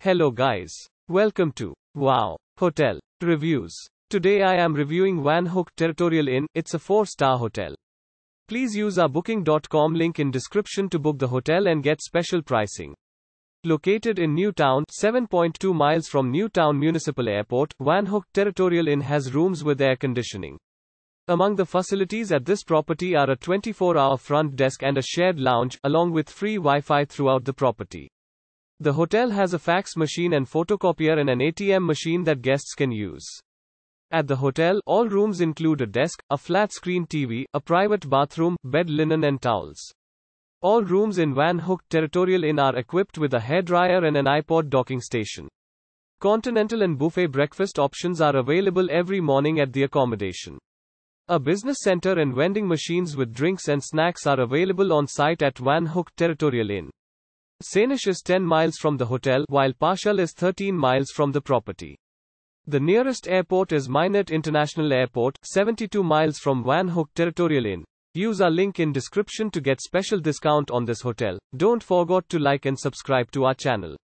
Hello guys. Welcome to Wow Hotel Reviews. Today I am reviewing Van Hook Territorial Inn. It's a 4-star hotel. Please use our booking.com link in description to book the hotel and get special pricing. Located in New Town, 7.2 miles from New Town Municipal Airport, Van Hook Territorial Inn has rooms with air conditioning. Among the facilities at this property are a 24-hour front desk and a shared lounge, along with free Wi-Fi throughout the property. The hotel has a fax machine and photocopier and an ATM machine that guests can use. At the hotel, all rooms include a desk, a flat screen TV, a private bathroom, bed linen, and towels. All rooms in Van Hook Territorial Inn are equipped with a hairdryer and an iPod docking station. Continental and buffet breakfast options are available every morning at the accommodation. A business center and vending machines with drinks and snacks are available on site at Van Hook Territorial Inn. Sanish is 10 miles from the hotel, while Parshall is 13 miles from the property. The nearest airport is Minot International Airport, 72 miles from Van Hook Territorial Inn. Use our link in description to get special discount on this hotel. Don't forget to like and subscribe to our channel.